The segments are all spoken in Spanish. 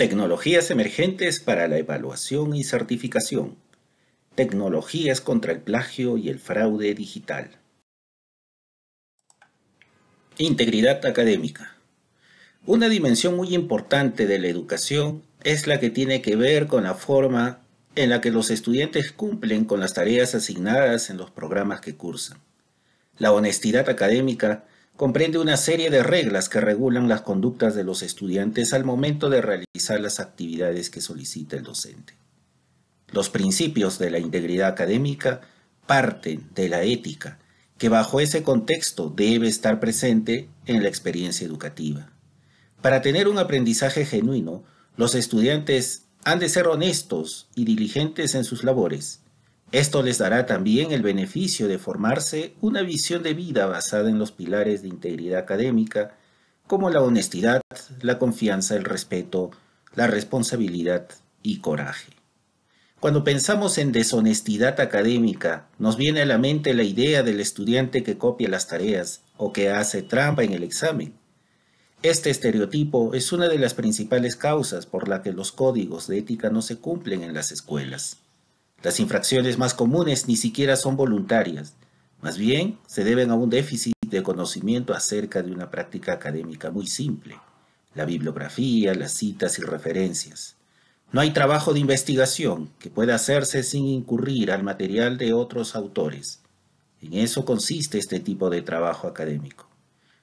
Tecnologías emergentes para la evaluación y certificación. Tecnologías contra el plagio y el fraude digital. Integridad académica. Una dimensión muy importante de la educación es la que tiene que ver con la forma en la que los estudiantes cumplen con las tareas asignadas en los programas que cursan. La honestidad académica comprende una serie de reglas que regulan las conductas de los estudiantes al momento de realizar las actividades que solicita el docente. Los principios de la integridad académica parten de la ética, que bajo ese contexto debe estar presente en la experiencia educativa. Para tener un aprendizaje genuino, los estudiantes han de ser honestos y diligentes en sus labores, esto les dará también el beneficio de formarse una visión de vida basada en los pilares de integridad académica, como la honestidad, la confianza, el respeto, la responsabilidad y coraje. Cuando pensamos en deshonestidad académica, nos viene a la mente la idea del estudiante que copia las tareas o que hace trampa en el examen. Este estereotipo es una de las principales causas por la que los códigos de ética no se cumplen en las escuelas. Las infracciones más comunes ni siquiera son voluntarias, más bien se deben a un déficit de conocimiento acerca de una práctica académica muy simple, la bibliografía, las citas y referencias. No hay trabajo de investigación que pueda hacerse sin incurrir al material de otros autores. En eso consiste este tipo de trabajo académico.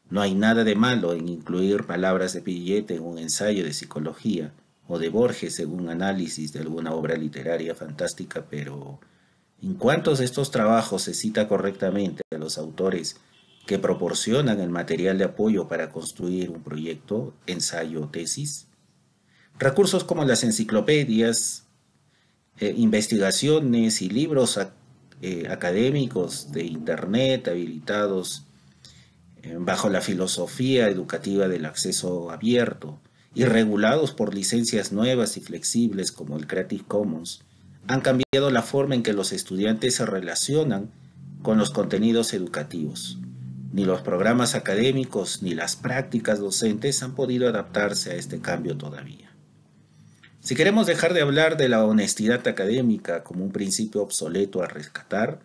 No hay nada de malo en incluir palabras de billete en un ensayo de psicología, o de Borges un análisis de alguna obra literaria fantástica, pero ¿en cuántos de estos trabajos se cita correctamente a los autores que proporcionan el material de apoyo para construir un proyecto, ensayo o tesis? Recursos como las enciclopedias, eh, investigaciones y libros eh, académicos de Internet habilitados eh, bajo la filosofía educativa del acceso abierto, y regulados por licencias nuevas y flexibles como el Creative Commons, han cambiado la forma en que los estudiantes se relacionan con los contenidos educativos. Ni los programas académicos ni las prácticas docentes han podido adaptarse a este cambio todavía. Si queremos dejar de hablar de la honestidad académica como un principio obsoleto a rescatar,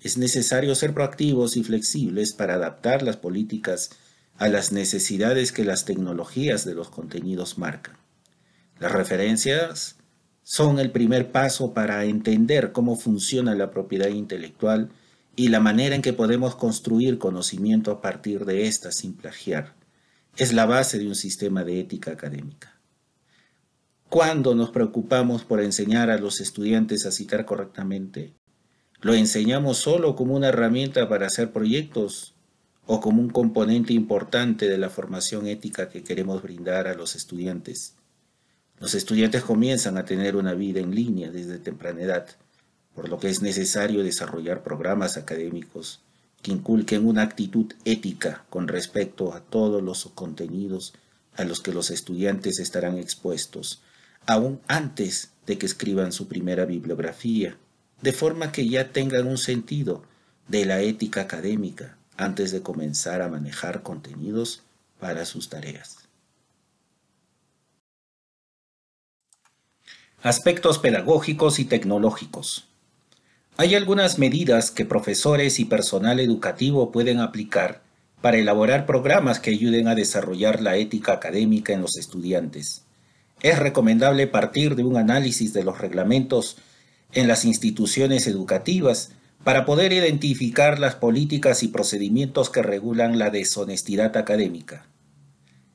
es necesario ser proactivos y flexibles para adaptar las políticas a las necesidades que las tecnologías de los contenidos marcan. Las referencias son el primer paso para entender cómo funciona la propiedad intelectual y la manera en que podemos construir conocimiento a partir de ésta sin plagiar. Es la base de un sistema de ética académica. ¿Cuándo nos preocupamos por enseñar a los estudiantes a citar correctamente? ¿Lo enseñamos solo como una herramienta para hacer proyectos o como un componente importante de la formación ética que queremos brindar a los estudiantes. Los estudiantes comienzan a tener una vida en línea desde temprana edad, por lo que es necesario desarrollar programas académicos que inculquen una actitud ética con respecto a todos los contenidos a los que los estudiantes estarán expuestos, aún antes de que escriban su primera bibliografía, de forma que ya tengan un sentido de la ética académica antes de comenzar a manejar contenidos para sus tareas. Aspectos pedagógicos y tecnológicos. Hay algunas medidas que profesores y personal educativo pueden aplicar para elaborar programas que ayuden a desarrollar la ética académica en los estudiantes. Es recomendable partir de un análisis de los reglamentos en las instituciones educativas para poder identificar las políticas y procedimientos que regulan la deshonestidad académica.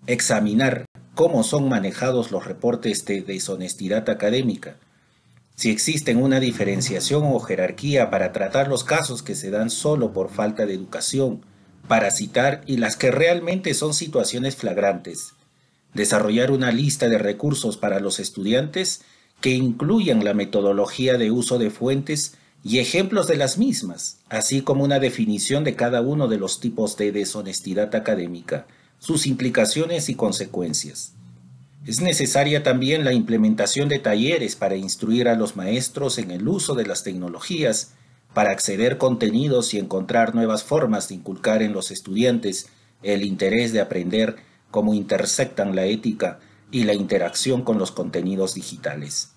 Examinar cómo son manejados los reportes de deshonestidad académica. Si existen una diferenciación o jerarquía para tratar los casos que se dan solo por falta de educación, para citar y las que realmente son situaciones flagrantes. Desarrollar una lista de recursos para los estudiantes que incluyan la metodología de uso de fuentes y ejemplos de las mismas, así como una definición de cada uno de los tipos de deshonestidad académica, sus implicaciones y consecuencias. Es necesaria también la implementación de talleres para instruir a los maestros en el uso de las tecnologías, para acceder contenidos y encontrar nuevas formas de inculcar en los estudiantes el interés de aprender cómo intersectan la ética y la interacción con los contenidos digitales.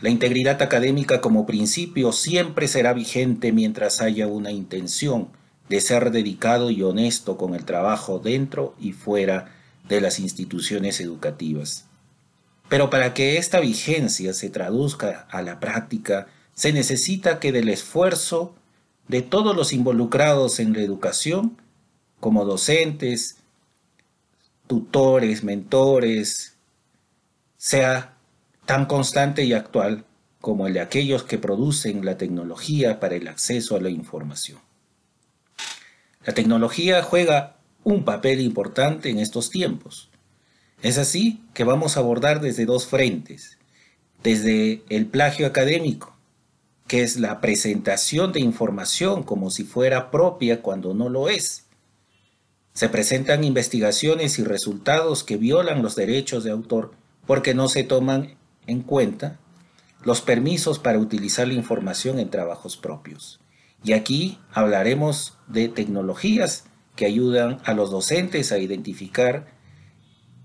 La integridad académica como principio siempre será vigente mientras haya una intención de ser dedicado y honesto con el trabajo dentro y fuera de las instituciones educativas. Pero para que esta vigencia se traduzca a la práctica, se necesita que del esfuerzo de todos los involucrados en la educación, como docentes, tutores, mentores, sea tan constante y actual como el de aquellos que producen la tecnología para el acceso a la información. La tecnología juega un papel importante en estos tiempos. Es así que vamos a abordar desde dos frentes, desde el plagio académico, que es la presentación de información como si fuera propia cuando no lo es, se presentan investigaciones y resultados que violan los derechos de autor porque no se toman en cuenta los permisos para utilizar la información en trabajos propios. Y aquí hablaremos de tecnologías que ayudan a los docentes a identificar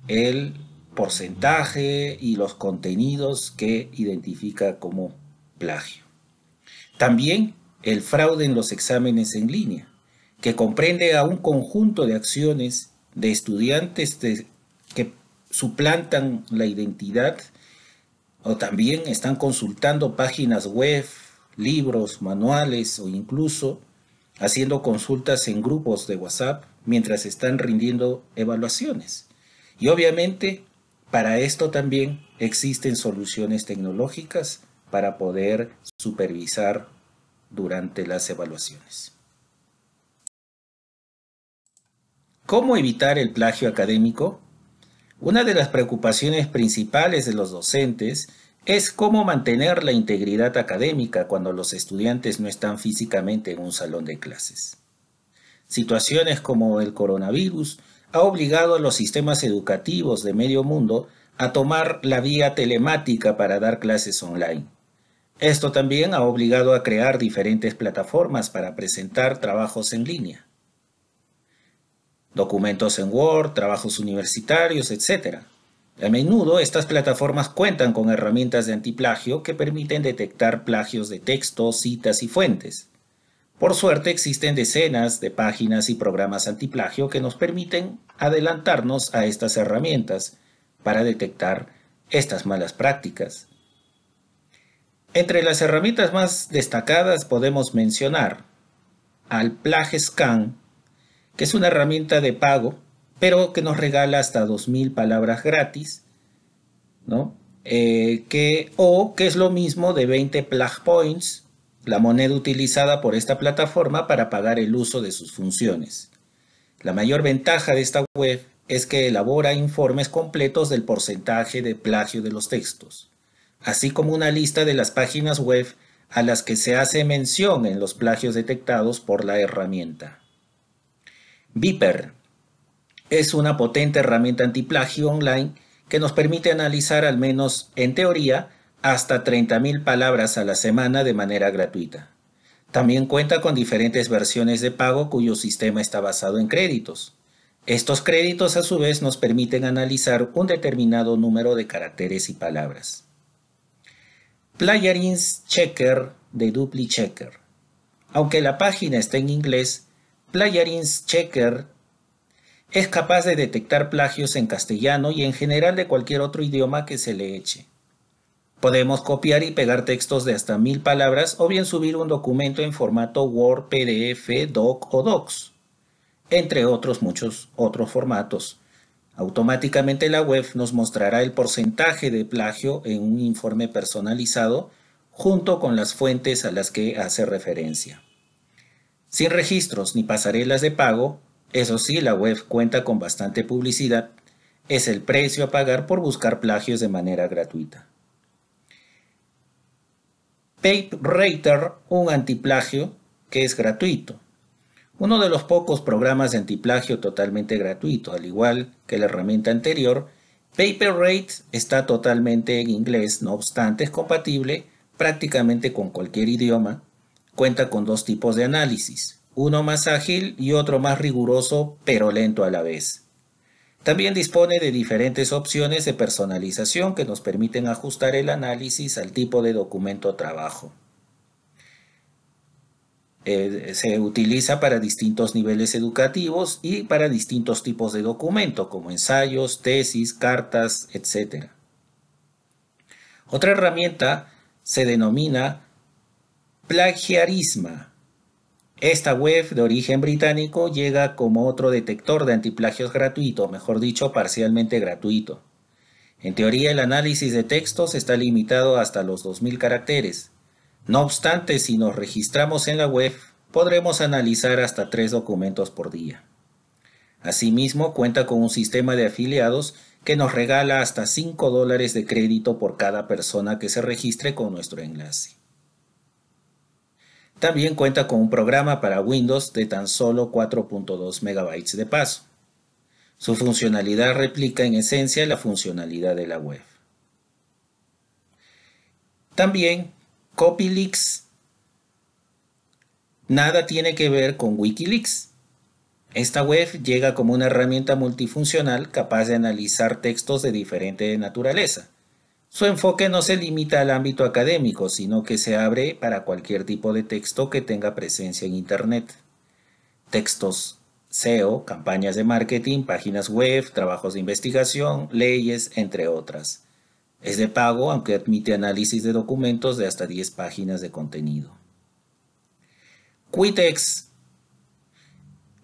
el porcentaje y los contenidos que identifica como plagio. También el fraude en los exámenes en línea que comprende a un conjunto de acciones de estudiantes que suplantan la identidad o también están consultando páginas web, libros, manuales o incluso haciendo consultas en grupos de WhatsApp mientras están rindiendo evaluaciones. Y obviamente para esto también existen soluciones tecnológicas para poder supervisar durante las evaluaciones. ¿Cómo evitar el plagio académico? Una de las preocupaciones principales de los docentes es cómo mantener la integridad académica cuando los estudiantes no están físicamente en un salón de clases. Situaciones como el coronavirus ha obligado a los sistemas educativos de medio mundo a tomar la vía telemática para dar clases online. Esto también ha obligado a crear diferentes plataformas para presentar trabajos en línea documentos en Word, trabajos universitarios, etc. A menudo estas plataformas cuentan con herramientas de antiplagio que permiten detectar plagios de texto, citas y fuentes. Por suerte existen decenas de páginas y programas antiplagio que nos permiten adelantarnos a estas herramientas para detectar estas malas prácticas. Entre las herramientas más destacadas podemos mencionar al PlagScan, que es una herramienta de pago, pero que nos regala hasta 2.000 palabras gratis, ¿no? Eh, que, o que es lo mismo de 20 plug points, la moneda utilizada por esta plataforma para pagar el uso de sus funciones. La mayor ventaja de esta web es que elabora informes completos del porcentaje de plagio de los textos, así como una lista de las páginas web a las que se hace mención en los plagios detectados por la herramienta. Viper es una potente herramienta antiplagio online que nos permite analizar al menos en teoría hasta 30.000 palabras a la semana de manera gratuita. También cuenta con diferentes versiones de pago cuyo sistema está basado en créditos. Estos créditos a su vez nos permiten analizar un determinado número de caracteres y palabras. Playerins Checker de Dupli Checker. Aunque la página está en inglés, Playerins Checker es capaz de detectar plagios en castellano y en general de cualquier otro idioma que se le eche. Podemos copiar y pegar textos de hasta mil palabras o bien subir un documento en formato Word, PDF, Doc o Docs, entre otros muchos otros formatos. Automáticamente la web nos mostrará el porcentaje de plagio en un informe personalizado junto con las fuentes a las que hace referencia. Sin registros ni pasarelas de pago, eso sí, la web cuenta con bastante publicidad, es el precio a pagar por buscar plagios de manera gratuita. PapeRater, un antiplagio que es gratuito. Uno de los pocos programas de antiplagio totalmente gratuito, al igual que la herramienta anterior, PaperRate está totalmente en inglés, no obstante es compatible prácticamente con cualquier idioma cuenta con dos tipos de análisis, uno más ágil y otro más riguroso pero lento a la vez. También dispone de diferentes opciones de personalización que nos permiten ajustar el análisis al tipo de documento o trabajo. Eh, se utiliza para distintos niveles educativos y para distintos tipos de documento, como ensayos, tesis, cartas, etc. Otra herramienta se denomina plagiarisma. Esta web de origen británico llega como otro detector de antiplagios gratuito, mejor dicho, parcialmente gratuito. En teoría, el análisis de textos está limitado hasta los 2.000 caracteres, no obstante, si nos registramos en la web, podremos analizar hasta tres documentos por día. Asimismo, cuenta con un sistema de afiliados que nos regala hasta 5 dólares de crédito por cada persona que se registre con nuestro enlace. También cuenta con un programa para Windows de tan solo 4.2 MB de paso. Su funcionalidad replica en esencia la funcionalidad de la web. También CopyLeaks nada tiene que ver con Wikileaks. Esta web llega como una herramienta multifuncional capaz de analizar textos de diferente naturaleza. Su enfoque no se limita al ámbito académico, sino que se abre para cualquier tipo de texto que tenga presencia en Internet. Textos SEO, campañas de marketing, páginas web, trabajos de investigación, leyes, entre otras. Es de pago, aunque admite análisis de documentos de hasta 10 páginas de contenido. Quitex.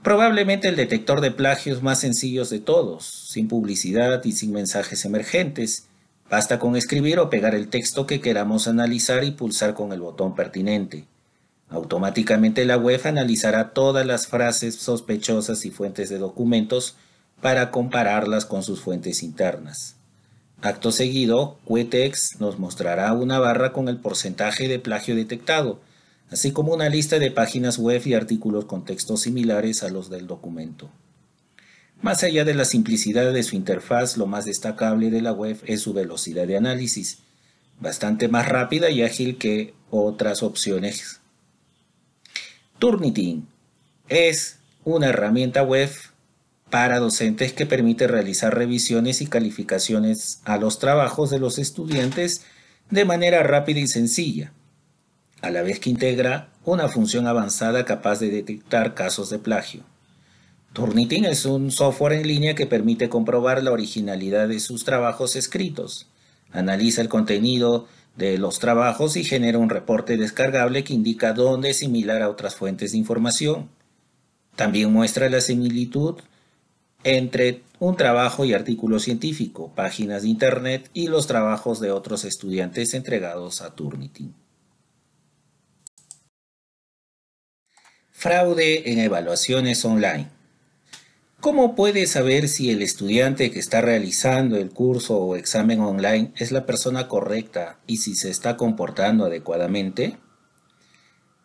Probablemente el detector de plagios más sencillos de todos, sin publicidad y sin mensajes emergentes. Basta con escribir o pegar el texto que queramos analizar y pulsar con el botón pertinente. Automáticamente la web analizará todas las frases sospechosas y fuentes de documentos para compararlas con sus fuentes internas. Acto seguido, Quetex nos mostrará una barra con el porcentaje de plagio detectado, así como una lista de páginas web y artículos con textos similares a los del documento. Más allá de la simplicidad de su interfaz, lo más destacable de la web es su velocidad de análisis, bastante más rápida y ágil que otras opciones. Turnitin es una herramienta web para docentes que permite realizar revisiones y calificaciones a los trabajos de los estudiantes de manera rápida y sencilla, a la vez que integra una función avanzada capaz de detectar casos de plagio. Turnitin es un software en línea que permite comprobar la originalidad de sus trabajos escritos, analiza el contenido de los trabajos y genera un reporte descargable que indica dónde es similar a otras fuentes de información. También muestra la similitud entre un trabajo y artículo científico, páginas de Internet y los trabajos de otros estudiantes entregados a Turnitin. Fraude en evaluaciones online. ¿Cómo puede saber si el estudiante que está realizando el curso o examen online es la persona correcta y si se está comportando adecuadamente?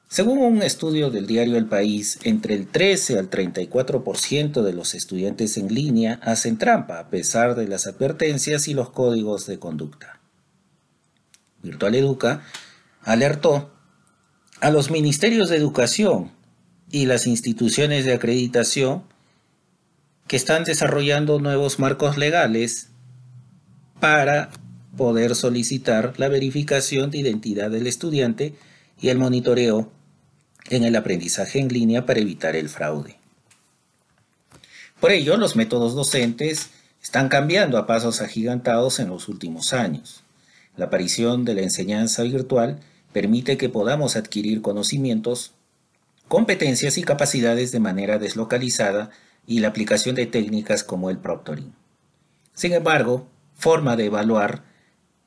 Según un estudio del diario El País, entre el 13 al 34% de los estudiantes en línea hacen trampa a pesar de las advertencias y los códigos de conducta. Virtual Educa alertó a los ministerios de educación y las instituciones de acreditación que están desarrollando nuevos marcos legales para poder solicitar la verificación de identidad del estudiante y el monitoreo en el aprendizaje en línea para evitar el fraude. Por ello, los métodos docentes están cambiando a pasos agigantados en los últimos años. La aparición de la enseñanza virtual permite que podamos adquirir conocimientos, competencias y capacidades de manera deslocalizada y la aplicación de técnicas como el proctoring. Sin embargo, forma de evaluar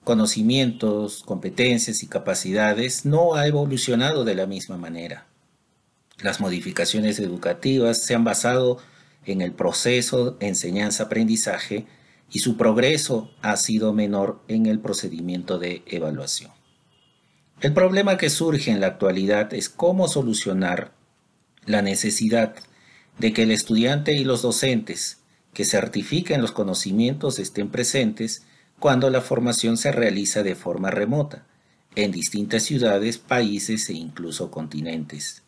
conocimientos, competencias y capacidades no ha evolucionado de la misma manera. Las modificaciones educativas se han basado en el proceso enseñanza-aprendizaje y su progreso ha sido menor en el procedimiento de evaluación. El problema que surge en la actualidad es cómo solucionar la necesidad de que el estudiante y los docentes que certifiquen los conocimientos estén presentes cuando la formación se realiza de forma remota, en distintas ciudades, países e incluso continentes.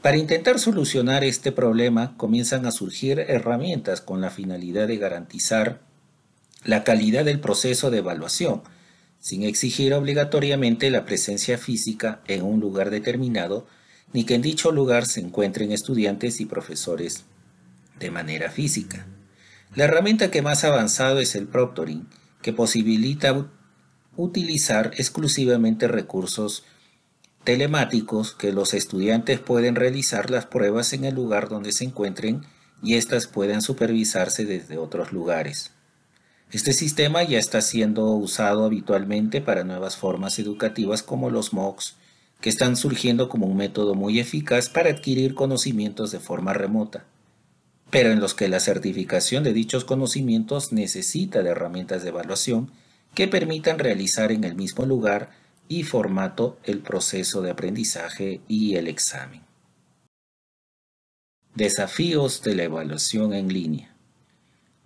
Para intentar solucionar este problema comienzan a surgir herramientas con la finalidad de garantizar la calidad del proceso de evaluación, sin exigir obligatoriamente la presencia física en un lugar determinado, ni que en dicho lugar se encuentren estudiantes y profesores de manera física. La herramienta que más ha avanzado es el proctoring, que posibilita utilizar exclusivamente recursos telemáticos que los estudiantes pueden realizar las pruebas en el lugar donde se encuentren y éstas puedan supervisarse desde otros lugares. Este sistema ya está siendo usado habitualmente para nuevas formas educativas como los MOOCs, que están surgiendo como un método muy eficaz para adquirir conocimientos de forma remota, pero en los que la certificación de dichos conocimientos necesita de herramientas de evaluación que permitan realizar en el mismo lugar y formato el proceso de aprendizaje y el examen. Desafíos de la evaluación en línea.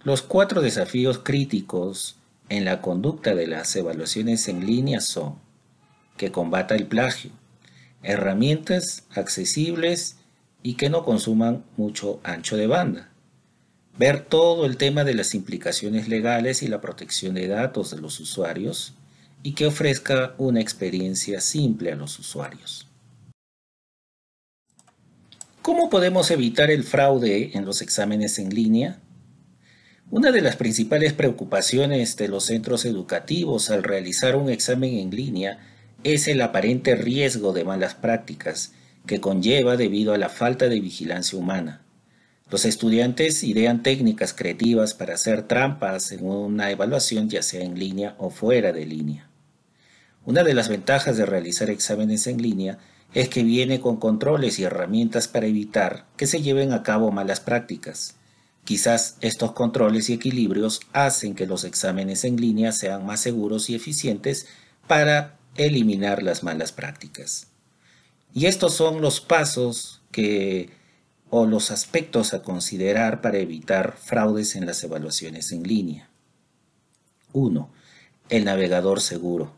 Los cuatro desafíos críticos en la conducta de las evaluaciones en línea son que combata el plagio, herramientas accesibles y que no consuman mucho ancho de banda, ver todo el tema de las implicaciones legales y la protección de datos de los usuarios, y que ofrezca una experiencia simple a los usuarios. ¿Cómo podemos evitar el fraude en los exámenes en línea? Una de las principales preocupaciones de los centros educativos al realizar un examen en línea es el aparente riesgo de malas prácticas que conlleva debido a la falta de vigilancia humana. Los estudiantes idean técnicas creativas para hacer trampas en una evaluación ya sea en línea o fuera de línea. Una de las ventajas de realizar exámenes en línea es que viene con controles y herramientas para evitar que se lleven a cabo malas prácticas. Quizás estos controles y equilibrios hacen que los exámenes en línea sean más seguros y eficientes para eliminar las malas prácticas. Y estos son los pasos que o los aspectos a considerar para evitar fraudes en las evaluaciones en línea. 1. El navegador seguro.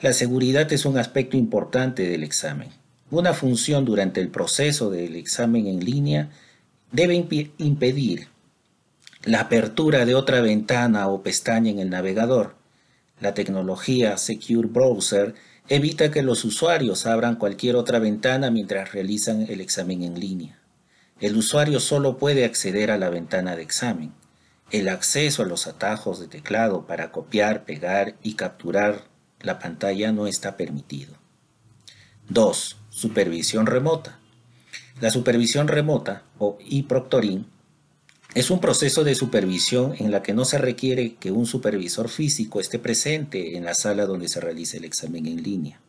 La seguridad es un aspecto importante del examen. Una función durante el proceso del examen en línea debe impedir la apertura de otra ventana o pestaña en el navegador. La tecnología Secure Browser evita que los usuarios abran cualquier otra ventana mientras realizan el examen en línea. El usuario solo puede acceder a la ventana de examen. El acceso a los atajos de teclado para copiar, pegar y capturar la pantalla no está permitido. 2. Supervisión remota. La supervisión remota o e-proctoring es un proceso de supervisión en la que no se requiere que un supervisor físico esté presente en la sala donde se realice el examen en línea.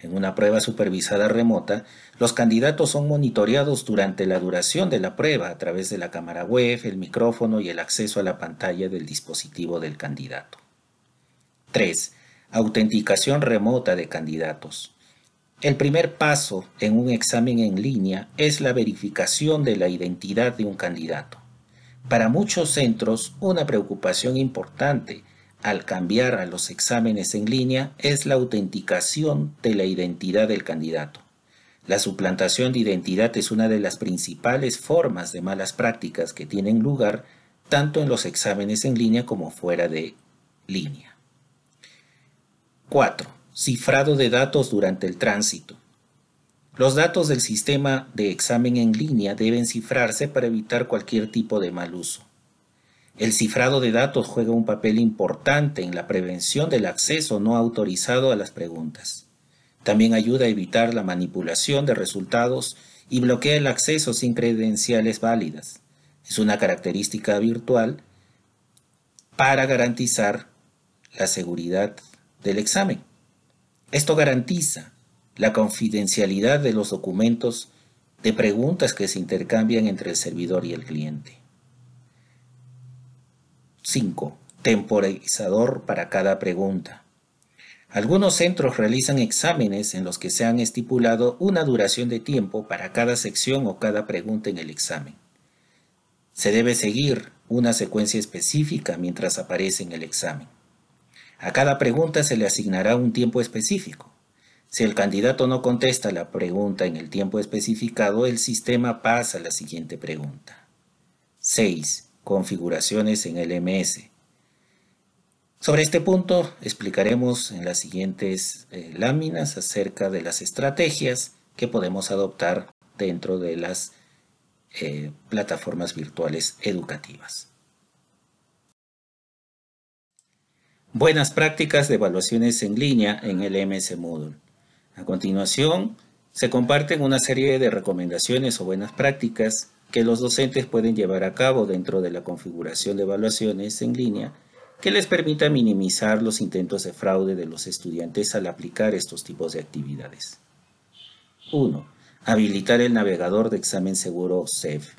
En una prueba supervisada remota, los candidatos son monitoreados durante la duración de la prueba a través de la cámara web, el micrófono y el acceso a la pantalla del dispositivo del candidato. 3. Autenticación remota de candidatos. El primer paso en un examen en línea es la verificación de la identidad de un candidato. Para muchos centros, una preocupación importante al cambiar a los exámenes en línea es la autenticación de la identidad del candidato. La suplantación de identidad es una de las principales formas de malas prácticas que tienen lugar tanto en los exámenes en línea como fuera de línea. 4. Cifrado de datos durante el tránsito. Los datos del sistema de examen en línea deben cifrarse para evitar cualquier tipo de mal uso. El cifrado de datos juega un papel importante en la prevención del acceso no autorizado a las preguntas. También ayuda a evitar la manipulación de resultados y bloquea el acceso sin credenciales válidas. Es una característica virtual para garantizar la seguridad del examen. Esto garantiza la confidencialidad de los documentos de preguntas que se intercambian entre el servidor y el cliente. 5. Temporizador para cada pregunta. Algunos centros realizan exámenes en los que se han estipulado una duración de tiempo para cada sección o cada pregunta en el examen. Se debe seguir una secuencia específica mientras aparece en el examen. A cada pregunta se le asignará un tiempo específico. Si el candidato no contesta la pregunta en el tiempo especificado, el sistema pasa a la siguiente pregunta. 6. Configuraciones en LMS. Sobre este punto explicaremos en las siguientes eh, láminas acerca de las estrategias que podemos adoptar dentro de las eh, plataformas virtuales educativas. Buenas prácticas de evaluaciones en línea en el MS Moodle. A continuación, se comparten una serie de recomendaciones o buenas prácticas que los docentes pueden llevar a cabo dentro de la configuración de evaluaciones en línea que les permita minimizar los intentos de fraude de los estudiantes al aplicar estos tipos de actividades. 1. Habilitar el navegador de examen seguro SAFE.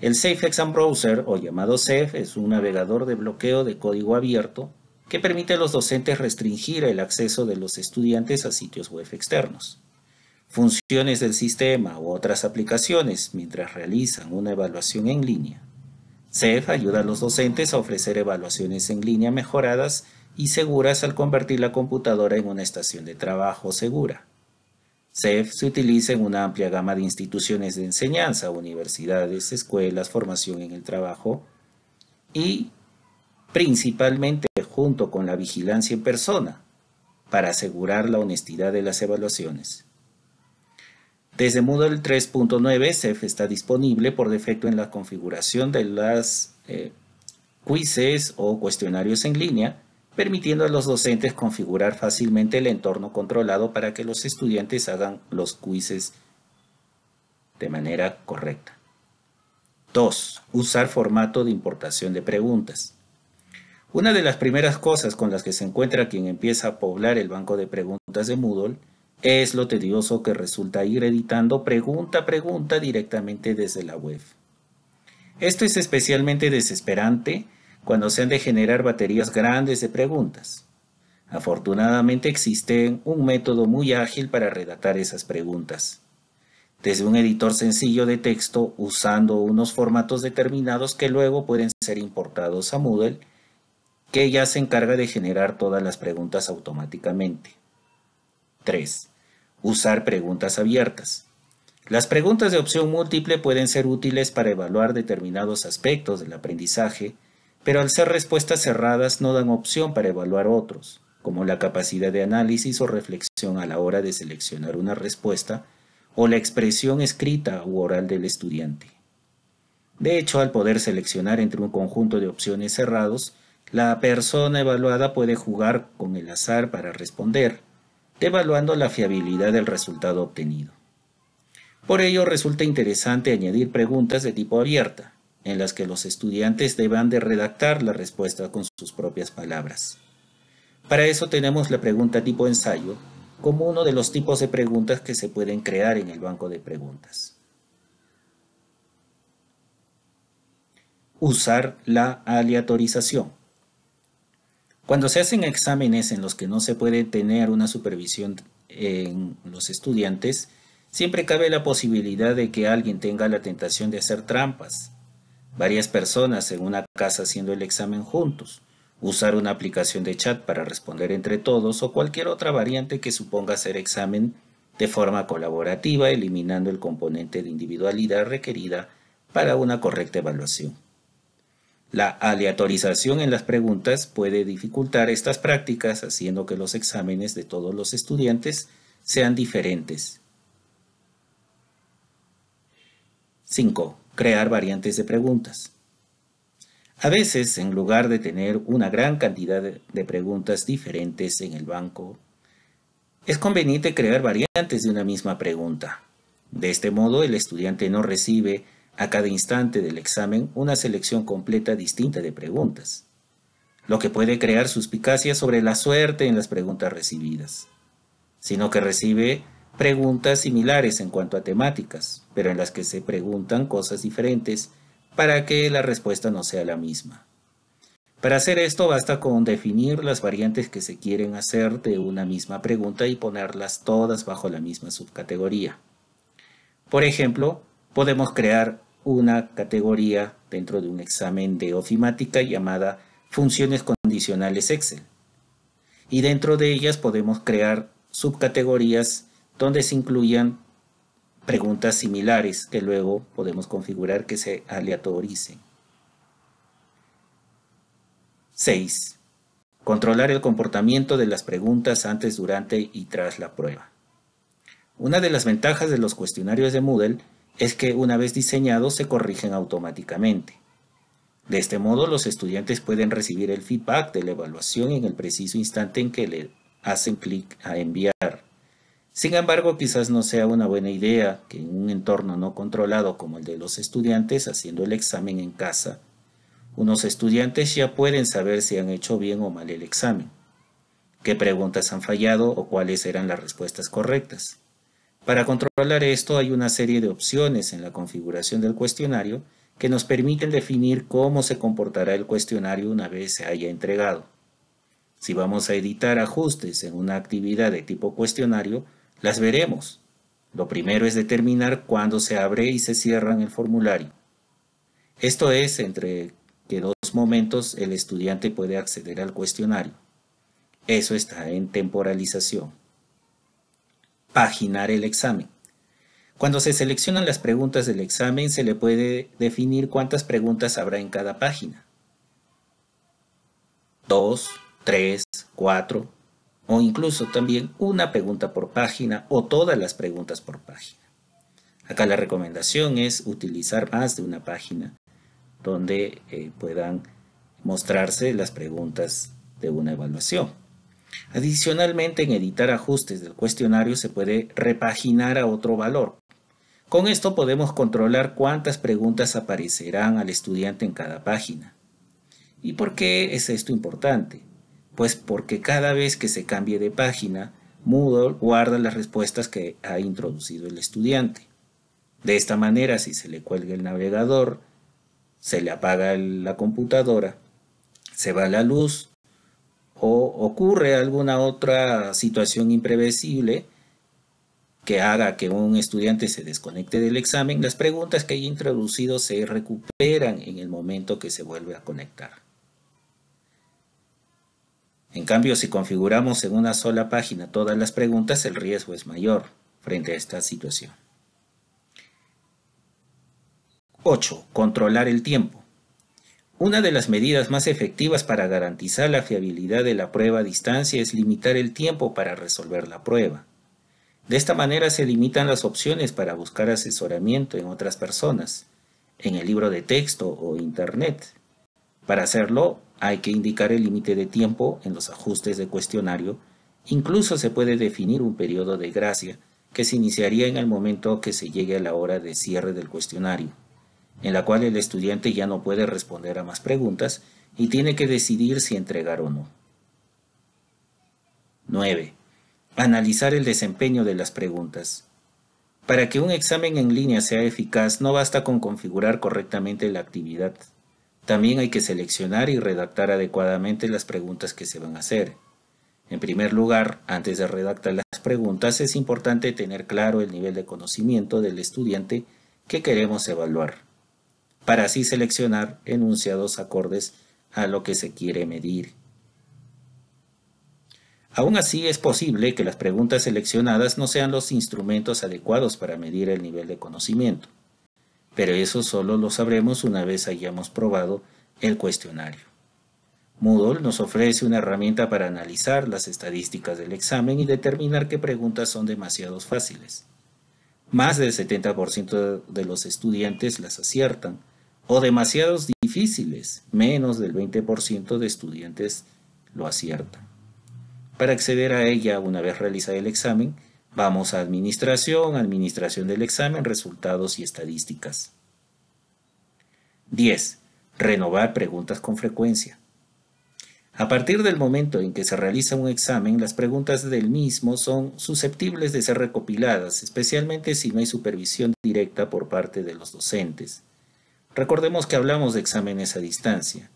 El Safe Exam Browser, o llamado SAFE, es un navegador de bloqueo de código abierto que permite a los docentes restringir el acceso de los estudiantes a sitios web externos. Funciones del sistema u otras aplicaciones mientras realizan una evaluación en línea. CEF ayuda a los docentes a ofrecer evaluaciones en línea mejoradas y seguras al convertir la computadora en una estación de trabajo segura. CEF se utiliza en una amplia gama de instituciones de enseñanza, universidades, escuelas, formación en el trabajo y principalmente junto con la vigilancia en persona, para asegurar la honestidad de las evaluaciones. Desde Moodle 3.9, CEF está disponible por defecto en la configuración de las eh, quizzes o cuestionarios en línea, permitiendo a los docentes configurar fácilmente el entorno controlado para que los estudiantes hagan los quizzes de manera correcta. 2. Usar formato de importación de preguntas. Una de las primeras cosas con las que se encuentra quien empieza a poblar el banco de preguntas de Moodle es lo tedioso que resulta ir editando pregunta a pregunta directamente desde la web. Esto es especialmente desesperante cuando se han de generar baterías grandes de preguntas. Afortunadamente existe un método muy ágil para redactar esas preguntas. Desde un editor sencillo de texto usando unos formatos determinados que luego pueden ser importados a Moodle que ya se encarga de generar todas las preguntas automáticamente. 3. Usar preguntas abiertas. Las preguntas de opción múltiple pueden ser útiles para evaluar determinados aspectos del aprendizaje, pero al ser respuestas cerradas no dan opción para evaluar otros, como la capacidad de análisis o reflexión a la hora de seleccionar una respuesta o la expresión escrita u oral del estudiante. De hecho, al poder seleccionar entre un conjunto de opciones cerrados, la persona evaluada puede jugar con el azar para responder, evaluando la fiabilidad del resultado obtenido. Por ello resulta interesante añadir preguntas de tipo abierta, en las que los estudiantes deban de redactar la respuesta con sus propias palabras. Para eso tenemos la pregunta tipo ensayo, como uno de los tipos de preguntas que se pueden crear en el banco de preguntas. Usar la aleatorización. Cuando se hacen exámenes en los que no se puede tener una supervisión en los estudiantes, siempre cabe la posibilidad de que alguien tenga la tentación de hacer trampas. Varias personas en una casa haciendo el examen juntos, usar una aplicación de chat para responder entre todos o cualquier otra variante que suponga hacer examen de forma colaborativa, eliminando el componente de individualidad requerida para una correcta evaluación. La aleatorización en las preguntas puede dificultar estas prácticas haciendo que los exámenes de todos los estudiantes sean diferentes. 5. Crear variantes de preguntas. A veces, en lugar de tener una gran cantidad de preguntas diferentes en el banco, es conveniente crear variantes de una misma pregunta. De este modo, el estudiante no recibe a cada instante del examen una selección completa distinta de preguntas, lo que puede crear suspicacia sobre la suerte en las preguntas recibidas, sino que recibe preguntas similares en cuanto a temáticas, pero en las que se preguntan cosas diferentes para que la respuesta no sea la misma. Para hacer esto basta con definir las variantes que se quieren hacer de una misma pregunta y ponerlas todas bajo la misma subcategoría. Por ejemplo, podemos crear una categoría dentro de un examen de ofimática llamada funciones condicionales Excel. Y dentro de ellas podemos crear subcategorías donde se incluyan preguntas similares que luego podemos configurar que se aleatoricen. 6. Controlar el comportamiento de las preguntas antes, durante y tras la prueba. Una de las ventajas de los cuestionarios de Moodle es que una vez diseñados se corrigen automáticamente. De este modo, los estudiantes pueden recibir el feedback de la evaluación en el preciso instante en que le hacen clic a enviar. Sin embargo, quizás no sea una buena idea que en un entorno no controlado como el de los estudiantes haciendo el examen en casa, unos estudiantes ya pueden saber si han hecho bien o mal el examen, qué preguntas han fallado o cuáles eran las respuestas correctas. Para controlar esto hay una serie de opciones en la configuración del cuestionario que nos permiten definir cómo se comportará el cuestionario una vez se haya entregado. Si vamos a editar ajustes en una actividad de tipo cuestionario, las veremos. Lo primero es determinar cuándo se abre y se cierra el formulario. Esto es entre qué dos momentos el estudiante puede acceder al cuestionario. Eso está en temporalización. Paginar el examen. Cuando se seleccionan las preguntas del examen, se le puede definir cuántas preguntas habrá en cada página. Dos, tres, cuatro, o incluso también una pregunta por página o todas las preguntas por página. Acá la recomendación es utilizar más de una página donde eh, puedan mostrarse las preguntas de una evaluación. Adicionalmente, en editar ajustes del cuestionario se puede repaginar a otro valor. Con esto podemos controlar cuántas preguntas aparecerán al estudiante en cada página. ¿Y por qué es esto importante? Pues porque cada vez que se cambie de página, Moodle guarda las respuestas que ha introducido el estudiante. De esta manera, si se le cuelga el navegador, se le apaga la computadora, se va la luz o ocurre alguna otra situación imprevisible que haga que un estudiante se desconecte del examen, las preguntas que haya introducido se recuperan en el momento que se vuelve a conectar. En cambio, si configuramos en una sola página todas las preguntas, el riesgo es mayor frente a esta situación. 8. Controlar el tiempo. Una de las medidas más efectivas para garantizar la fiabilidad de la prueba a distancia es limitar el tiempo para resolver la prueba. De esta manera se limitan las opciones para buscar asesoramiento en otras personas, en el libro de texto o Internet. Para hacerlo hay que indicar el límite de tiempo en los ajustes de cuestionario. Incluso se puede definir un periodo de gracia que se iniciaría en el momento que se llegue a la hora de cierre del cuestionario en la cual el estudiante ya no puede responder a más preguntas y tiene que decidir si entregar o no. 9. Analizar el desempeño de las preguntas. Para que un examen en línea sea eficaz no basta con configurar correctamente la actividad. También hay que seleccionar y redactar adecuadamente las preguntas que se van a hacer. En primer lugar, antes de redactar las preguntas es importante tener claro el nivel de conocimiento del estudiante que queremos evaluar para así seleccionar enunciados acordes a lo que se quiere medir. Aún así es posible que las preguntas seleccionadas no sean los instrumentos adecuados para medir el nivel de conocimiento, pero eso solo lo sabremos una vez hayamos probado el cuestionario. Moodle nos ofrece una herramienta para analizar las estadísticas del examen y determinar qué preguntas son demasiado fáciles. Más del 70% de los estudiantes las aciertan, o demasiados difíciles, menos del 20% de estudiantes lo aciertan. Para acceder a ella una vez realizado el examen, vamos a Administración, Administración del examen, Resultados y Estadísticas. 10. Renovar preguntas con frecuencia. A partir del momento en que se realiza un examen, las preguntas del mismo son susceptibles de ser recopiladas, especialmente si no hay supervisión directa por parte de los docentes. Recordemos que hablamos de exámenes a distancia.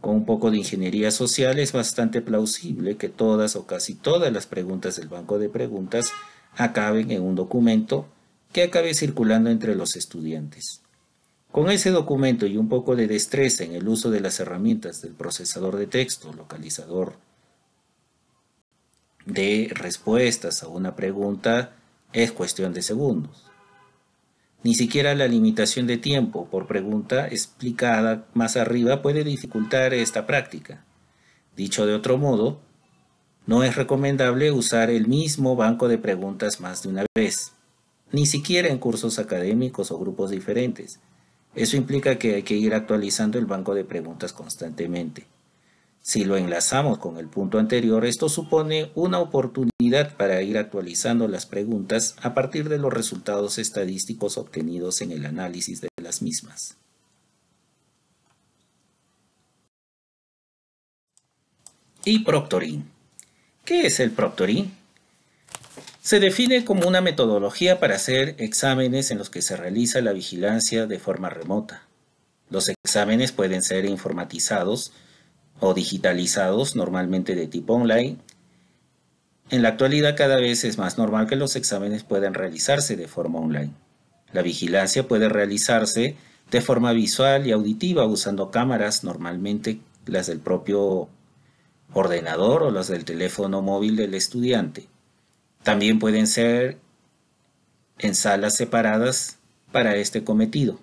Con un poco de ingeniería social es bastante plausible que todas o casi todas las preguntas del banco de preguntas acaben en un documento que acabe circulando entre los estudiantes. Con ese documento y un poco de destreza en el uso de las herramientas del procesador de texto, localizador de respuestas a una pregunta es cuestión de segundos. Ni siquiera la limitación de tiempo por pregunta explicada más arriba puede dificultar esta práctica. Dicho de otro modo, no es recomendable usar el mismo banco de preguntas más de una vez, ni siquiera en cursos académicos o grupos diferentes. Eso implica que hay que ir actualizando el banco de preguntas constantemente. Si lo enlazamos con el punto anterior, esto supone una oportunidad para ir actualizando las preguntas a partir de los resultados estadísticos obtenidos en el análisis de las mismas. Y proctoring. ¿Qué es el proctoring? Se define como una metodología para hacer exámenes en los que se realiza la vigilancia de forma remota. Los exámenes pueden ser informatizados, o digitalizados, normalmente de tipo online. En la actualidad cada vez es más normal que los exámenes puedan realizarse de forma online. La vigilancia puede realizarse de forma visual y auditiva usando cámaras, normalmente las del propio ordenador o las del teléfono móvil del estudiante. También pueden ser en salas separadas para este cometido.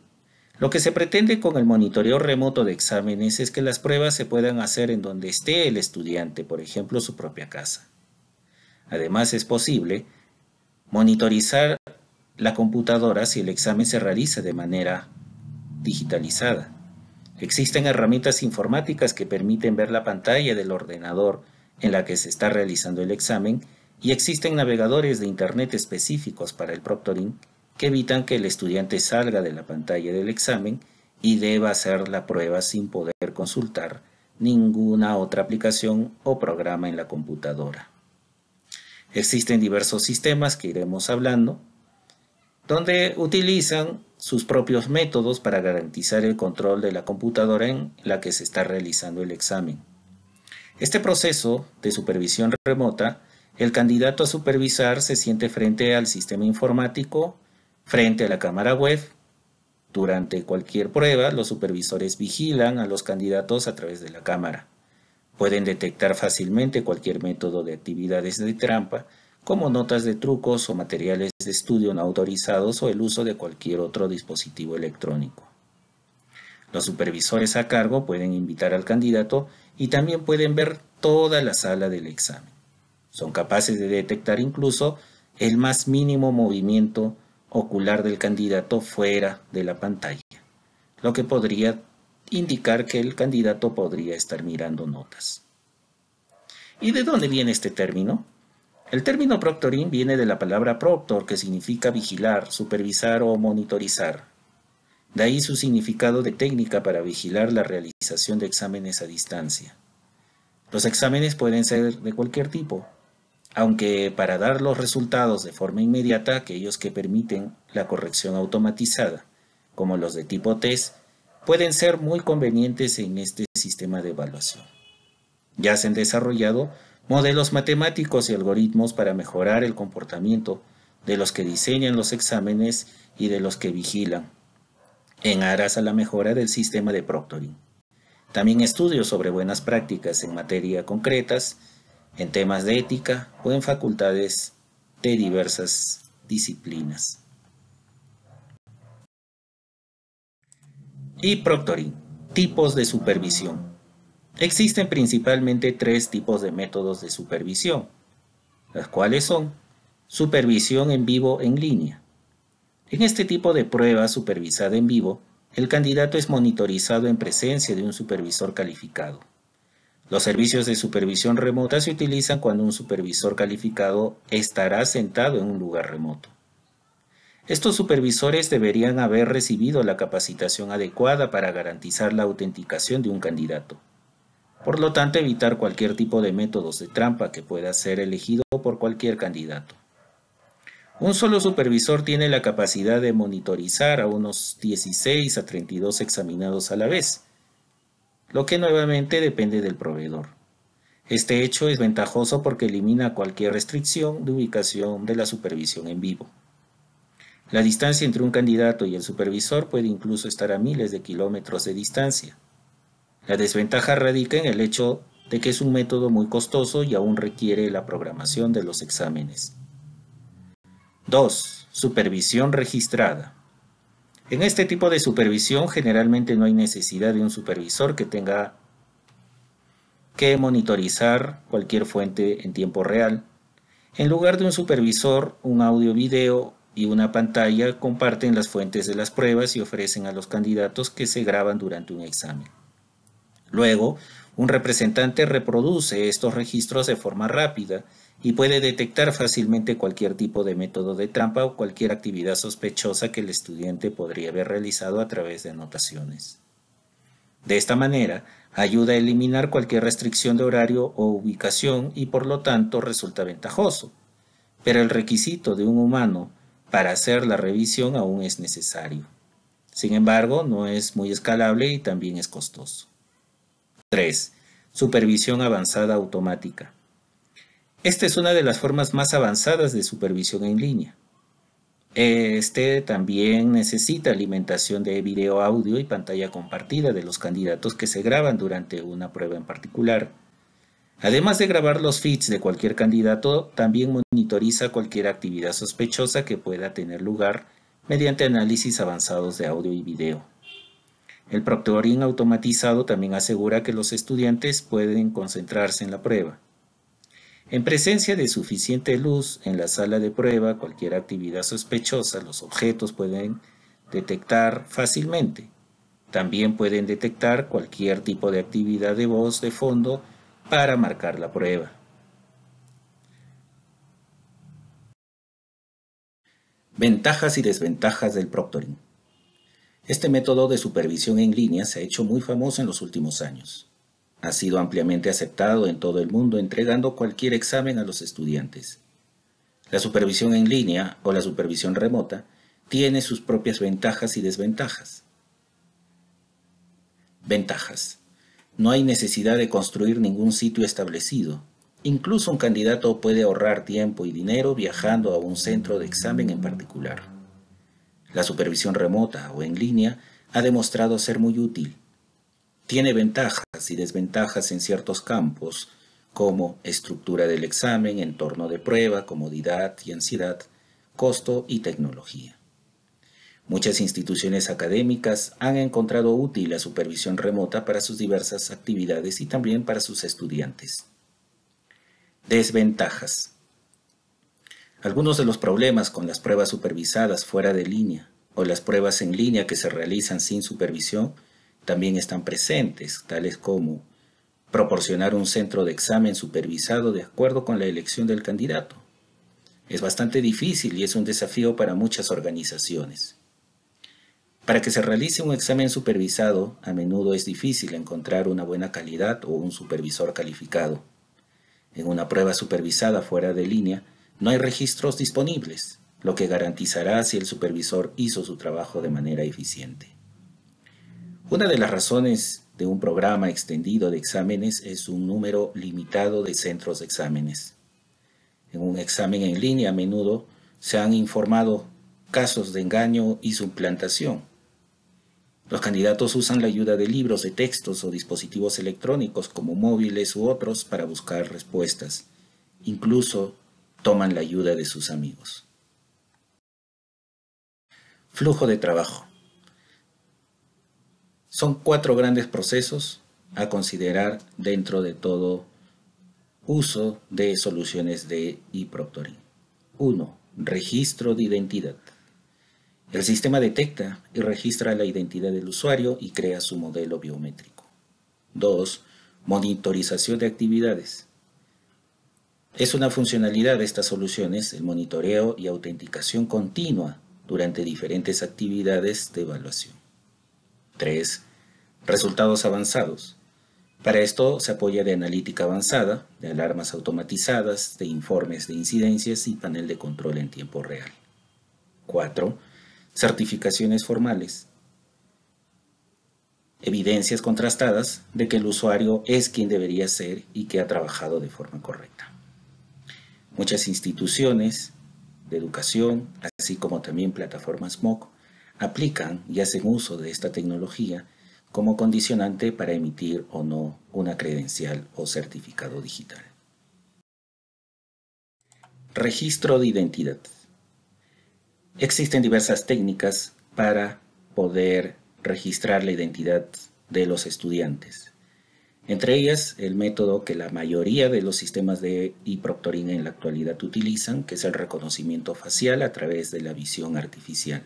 Lo que se pretende con el monitoreo remoto de exámenes es que las pruebas se puedan hacer en donde esté el estudiante, por ejemplo, su propia casa. Además, es posible monitorizar la computadora si el examen se realiza de manera digitalizada. Existen herramientas informáticas que permiten ver la pantalla del ordenador en la que se está realizando el examen y existen navegadores de Internet específicos para el proctoring que evitan que el estudiante salga de la pantalla del examen y deba hacer la prueba sin poder consultar ninguna otra aplicación o programa en la computadora. Existen diversos sistemas que iremos hablando, donde utilizan sus propios métodos para garantizar el control de la computadora en la que se está realizando el examen. Este proceso de supervisión remota, el candidato a supervisar se siente frente al sistema informático Frente a la cámara web, durante cualquier prueba, los supervisores vigilan a los candidatos a través de la cámara. Pueden detectar fácilmente cualquier método de actividades de trampa, como notas de trucos o materiales de estudio no autorizados o el uso de cualquier otro dispositivo electrónico. Los supervisores a cargo pueden invitar al candidato y también pueden ver toda la sala del examen. Son capaces de detectar incluso el más mínimo movimiento ocular del candidato fuera de la pantalla, lo que podría indicar que el candidato podría estar mirando notas. ¿Y de dónde viene este término? El término proctoring viene de la palabra proctor, que significa vigilar, supervisar o monitorizar. De ahí su significado de técnica para vigilar la realización de exámenes a distancia. Los exámenes pueden ser de cualquier tipo, aunque para dar los resultados de forma inmediata, aquellos que permiten la corrección automatizada, como los de tipo test, pueden ser muy convenientes en este sistema de evaluación. Ya se han desarrollado modelos matemáticos y algoritmos para mejorar el comportamiento de los que diseñan los exámenes y de los que vigilan, en aras a la mejora del sistema de proctoring. También estudios sobre buenas prácticas en materia concretas en temas de ética o en facultades de diversas disciplinas. Y proctoring, tipos de supervisión. Existen principalmente tres tipos de métodos de supervisión, las cuales son supervisión en vivo en línea. En este tipo de prueba supervisada en vivo, el candidato es monitorizado en presencia de un supervisor calificado. Los servicios de supervisión remota se utilizan cuando un supervisor calificado estará sentado en un lugar remoto. Estos supervisores deberían haber recibido la capacitación adecuada para garantizar la autenticación de un candidato. Por lo tanto, evitar cualquier tipo de métodos de trampa que pueda ser elegido por cualquier candidato. Un solo supervisor tiene la capacidad de monitorizar a unos 16 a 32 examinados a la vez, lo que nuevamente depende del proveedor. Este hecho es ventajoso porque elimina cualquier restricción de ubicación de la supervisión en vivo. La distancia entre un candidato y el supervisor puede incluso estar a miles de kilómetros de distancia. La desventaja radica en el hecho de que es un método muy costoso y aún requiere la programación de los exámenes. 2. Supervisión registrada. En este tipo de supervisión generalmente no hay necesidad de un supervisor que tenga que monitorizar cualquier fuente en tiempo real. En lugar de un supervisor, un audio-video y una pantalla comparten las fuentes de las pruebas y ofrecen a los candidatos que se graban durante un examen. Luego, un representante reproduce estos registros de forma rápida y puede detectar fácilmente cualquier tipo de método de trampa o cualquier actividad sospechosa que el estudiante podría haber realizado a través de anotaciones. De esta manera, ayuda a eliminar cualquier restricción de horario o ubicación y por lo tanto resulta ventajoso. Pero el requisito de un humano para hacer la revisión aún es necesario. Sin embargo, no es muy escalable y también es costoso. 3. Supervisión avanzada automática. Esta es una de las formas más avanzadas de supervisión en línea. Este también necesita alimentación de video, audio y pantalla compartida de los candidatos que se graban durante una prueba en particular. Además de grabar los feeds de cualquier candidato, también monitoriza cualquier actividad sospechosa que pueda tener lugar mediante análisis avanzados de audio y video. El proctoring automatizado también asegura que los estudiantes pueden concentrarse en la prueba. En presencia de suficiente luz en la sala de prueba, cualquier actividad sospechosa, los objetos pueden detectar fácilmente. También pueden detectar cualquier tipo de actividad de voz de fondo para marcar la prueba. Ventajas y desventajas del proctoring. Este método de supervisión en línea se ha hecho muy famoso en los últimos años. Ha sido ampliamente aceptado en todo el mundo entregando cualquier examen a los estudiantes. La supervisión en línea o la supervisión remota tiene sus propias ventajas y desventajas. Ventajas. No hay necesidad de construir ningún sitio establecido. Incluso un candidato puede ahorrar tiempo y dinero viajando a un centro de examen en particular. La supervisión remota o en línea ha demostrado ser muy útil. Tiene ventajas y desventajas en ciertos campos, como estructura del examen, entorno de prueba, comodidad y ansiedad, costo y tecnología. Muchas instituciones académicas han encontrado útil la supervisión remota para sus diversas actividades y también para sus estudiantes. Desventajas. Algunos de los problemas con las pruebas supervisadas fuera de línea o las pruebas en línea que se realizan sin supervisión también están presentes, tales como proporcionar un centro de examen supervisado de acuerdo con la elección del candidato. Es bastante difícil y es un desafío para muchas organizaciones. Para que se realice un examen supervisado, a menudo es difícil encontrar una buena calidad o un supervisor calificado. En una prueba supervisada fuera de línea, no hay registros disponibles, lo que garantizará si el supervisor hizo su trabajo de manera eficiente. Una de las razones de un programa extendido de exámenes es un número limitado de centros de exámenes. En un examen en línea a menudo se han informado casos de engaño y suplantación. Los candidatos usan la ayuda de libros de textos o dispositivos electrónicos como móviles u otros para buscar respuestas. Incluso toman la ayuda de sus amigos. Flujo de trabajo. Son cuatro grandes procesos a considerar dentro de todo uso de soluciones de e-proctoring. 1. Registro de identidad. El sistema detecta y registra la identidad del usuario y crea su modelo biométrico. 2. Monitorización de actividades. Es una funcionalidad de estas soluciones el monitoreo y autenticación continua durante diferentes actividades de evaluación. 3. Resultados avanzados. Para esto se apoya de analítica avanzada, de alarmas automatizadas, de informes de incidencias y panel de control en tiempo real. 4. Certificaciones formales. Evidencias contrastadas de que el usuario es quien debería ser y que ha trabajado de forma correcta. Muchas instituciones de educación, así como también plataformas MOOC, aplican y hacen uso de esta tecnología como condicionante para emitir o no una credencial o certificado digital. Registro de identidad. Existen diversas técnicas para poder registrar la identidad de los estudiantes. Entre ellas, el método que la mayoría de los sistemas de e-proctoring en la actualidad utilizan, que es el reconocimiento facial a través de la visión artificial.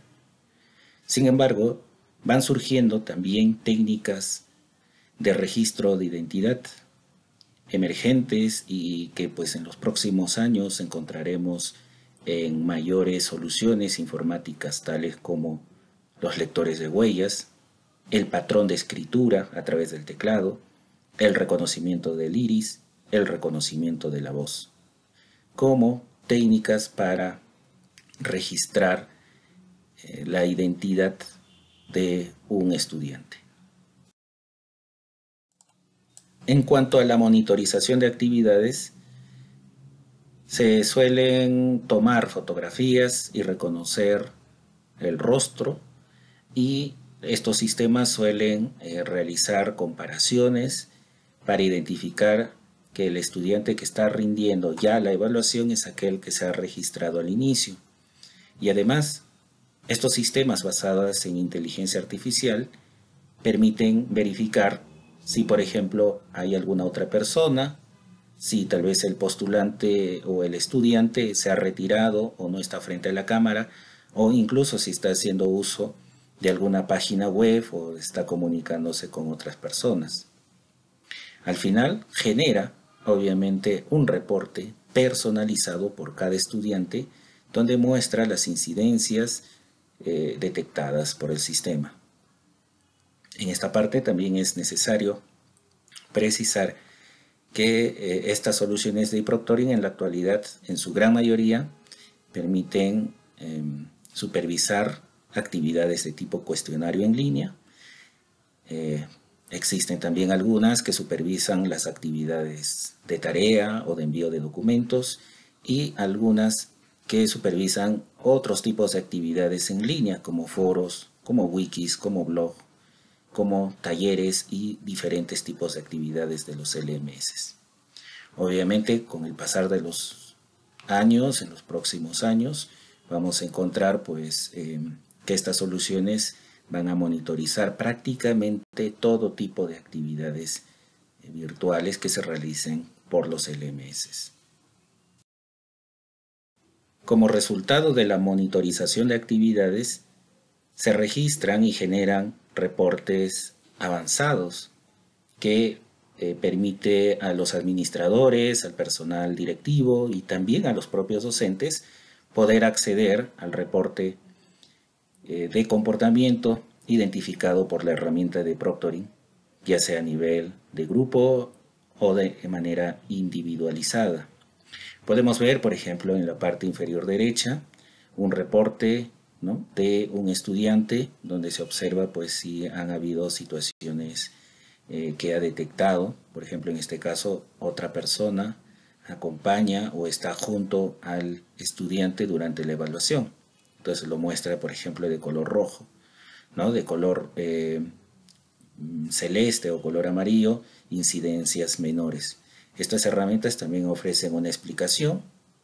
Sin embargo, van surgiendo también técnicas de registro de identidad emergentes y que pues en los próximos años encontraremos en mayores soluciones informáticas tales como los lectores de huellas, el patrón de escritura a través del teclado, el reconocimiento del iris, el reconocimiento de la voz, como técnicas para registrar eh, la identidad de un estudiante. En cuanto a la monitorización de actividades, se suelen tomar fotografías y reconocer el rostro y estos sistemas suelen eh, realizar comparaciones para identificar que el estudiante que está rindiendo ya la evaluación es aquel que se ha registrado al inicio. Y además, estos sistemas basados en inteligencia artificial permiten verificar si, por ejemplo, hay alguna otra persona, si tal vez el postulante o el estudiante se ha retirado o no está frente a la cámara, o incluso si está haciendo uso de alguna página web o está comunicándose con otras personas. Al final genera, obviamente, un reporte personalizado por cada estudiante donde muestra las incidencias eh, detectadas por el sistema. En esta parte también es necesario precisar que eh, estas soluciones de proctoring en la actualidad, en su gran mayoría, permiten em, supervisar actividades de tipo cuestionario en línea. Eh, existen también algunas que supervisan las actividades de tarea o de envío de documentos y algunas que supervisan otros tipos de actividades en línea como foros, como wikis, como blog, como talleres y diferentes tipos de actividades de los LMS. Obviamente con el pasar de los años, en los próximos años, vamos a encontrar pues em, que estas soluciones van a monitorizar prácticamente todo tipo de actividades eh, virtuales que se realicen por los LMS. Como resultado de la monitorización de actividades, se registran y generan reportes avanzados que eh, permite a los administradores, al personal directivo y también a los propios docentes poder acceder al reporte eh, de comportamiento identificado por la herramienta de proctoring, ya sea a nivel de grupo o de manera individualizada. Podemos ver, por ejemplo, en la parte inferior derecha, un reporte de un estudiante donde se observa pues si han habido situaciones eh, que ha detectado, por ejemplo en este caso otra persona acompaña o está junto al estudiante durante la evaluación. Entonces lo muestra, por ejemplo, de color rojo, ¿no? de color eh, celeste o color amarillo, incidencias menores. Estas herramientas también ofrecen una explicación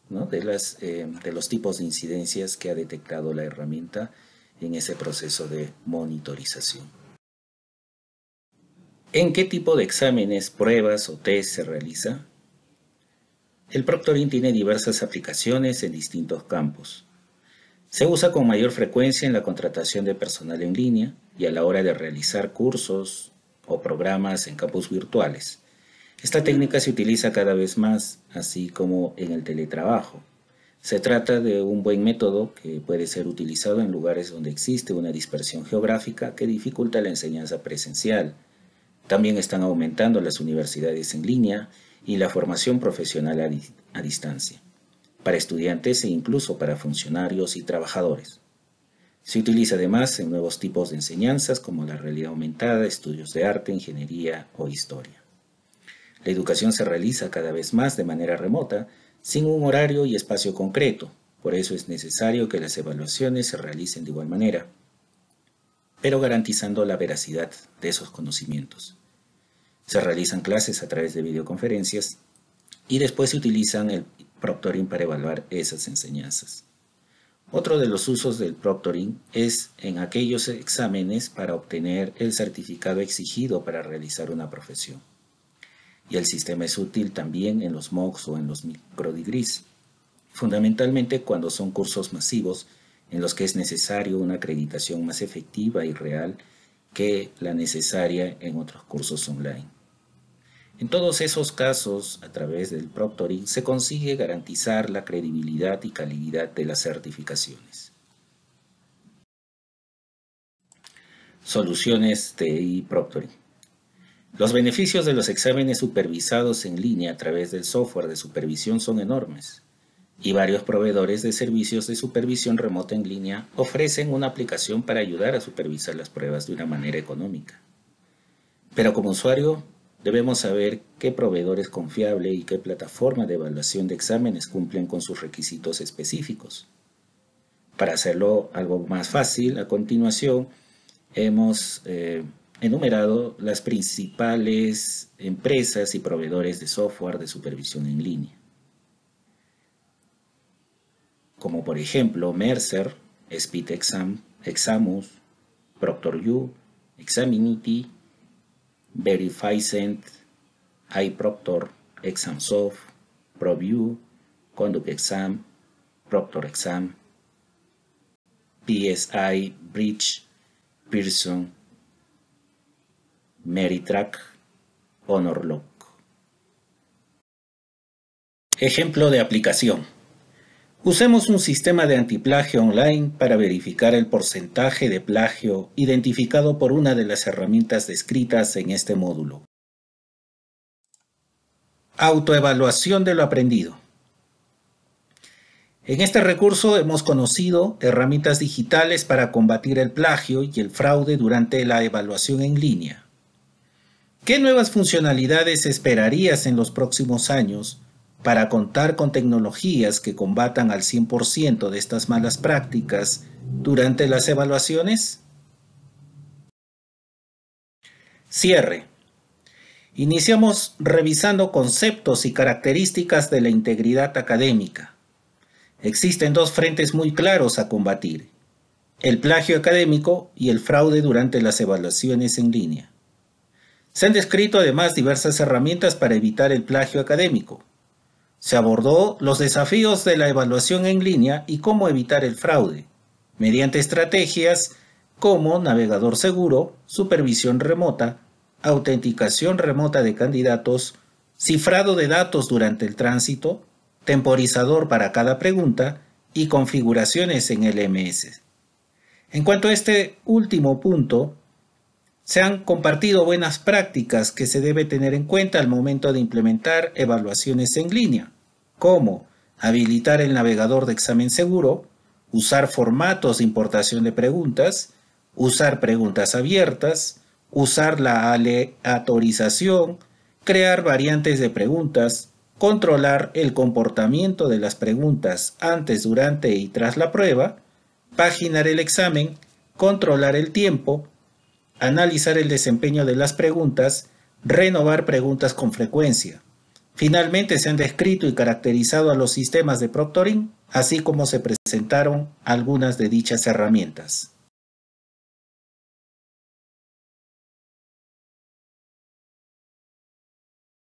de, las, eh, de los tipos de incidencias que ha detectado la herramienta en ese proceso de monitorización. ¿En qué tipo de exámenes, pruebas o test se realiza? El proctoring tiene diversas aplicaciones en distintos campos. Se usa con mayor frecuencia en la contratación de personal en línea y a la hora de realizar cursos o programas en campus virtuales. Esta técnica se utiliza cada vez más, así como en el teletrabajo. Se trata de un buen método que puede ser utilizado en lugares donde existe una dispersión geográfica que dificulta la enseñanza presencial. También están aumentando las universidades en línea y la formación profesional a, distancia para estudiantes e incluso para funcionarios y trabajadores. Se utiliza además en nuevos tipos de enseñanzas como la realidad aumentada, estudios de arte, ingeniería o historia. La educación se realiza cada vez más de manera remota, sin un horario y espacio concreto, por eso es necesario que las evaluaciones se realicen de igual manera. pero garantizando la veracidad de esos conocimientos. Se realizan clases a través de videoconferencias y después se utilizan el proctoring para evaluar esas enseñanzas. Otro de los usos del proctoring es en aquellos exámenes para obtener el certificado exigido para realizar una profesión. Y el sistema es útil también en los MOOCs o en los microdegrees, fundamentalmente cuando son cursos masivos en los que es necesario una acreditación más efectiva y real que la necesaria en otros cursos online. En todos esos casos, a través del proctoring, se consigue garantizar la credibilidad y calidad de las certificaciones. Soluciones de proctoring Los beneficios de los exámenes supervisados en línea a través del software de supervisión son enormes y varios proveedores de servicios de supervisión remota en línea ofrecen una aplicación para ayudar a supervisar las pruebas de una manera económica. Pero como usuario, Debemos saber qué proveedor es confiable y qué plataforma de evaluación de exámenes cumplen con sus requisitos específicos. Para hacerlo algo más fácil, a continuación hemos eh, enumerado las principales empresas y proveedores de software de supervisión en línea. Como por ejemplo Mercer, SpeedExam, Examus, ProctorU, Examinity, Verifycent, iProctor, ExamSoft, ProView, Conduct Exam, Proctor Exam, PSI, Bridge, Pearson, Meritrack, HonorLock. Ejemplo de aplicación. Usemos un sistema de antiplagio online para verificar el porcentaje de plagio identificado por una de las herramientas descritas en este módulo. Autoevaluación de lo aprendido. En este recurso hemos conocido herramientas digitales para combatir el plagio y el fraude durante la evaluación en línea. ¿Qué nuevas funcionalidades esperarías en los próximos años para contar con tecnologías que combatan al 100% de estas malas prácticas durante las evaluaciones? Cierre. Iniciamos revisando conceptos y características de la integridad académica. Existen dos frentes muy claros a combatir, el plagio académico y el fraude durante las evaluaciones en línea. Se han descrito además diversas herramientas para evitar el plagio académico. Se abordó los desafíos de la evaluación en línea y cómo evitar el fraude, mediante estrategias como navegador seguro, supervisión remota, autenticación remota de candidatos, cifrado de datos durante el tránsito, temporizador para cada pregunta y configuraciones en LMS. En cuanto a este último punto, se han compartido buenas prácticas que se debe tener en cuenta al momento de implementar evaluaciones en línea, como habilitar el navegador de examen seguro, usar formatos de importación de preguntas, usar preguntas abiertas, usar la aleatorización, crear variantes de preguntas, controlar el comportamiento de las preguntas antes, durante y tras la prueba, paginar el examen, controlar el tiempo, analizar el desempeño de las preguntas, renovar preguntas con frecuencia. Finalmente se han descrito y caracterizado a los sistemas de proctoring, así como se presentaron algunas de dichas herramientas.